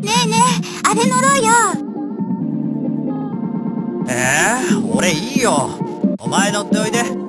ねえねえあれ乗ろうよ。えー、俺いいよ。お前乗っておいで。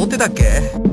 持ってたっけ？